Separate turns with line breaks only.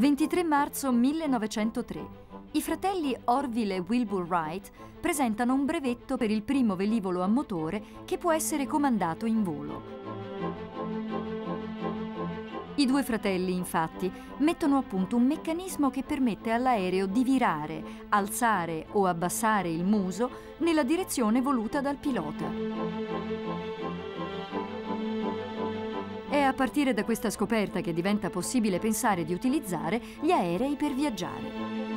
23 marzo 1903. I fratelli Orville e Wilbur Wright presentano un brevetto per il primo velivolo a motore che può essere comandato in volo. I due fratelli, infatti, mettono a punto un meccanismo che permette all'aereo di virare, alzare o abbassare il muso nella direzione voluta dal pilota a partire da questa scoperta che diventa possibile pensare di utilizzare gli aerei per viaggiare.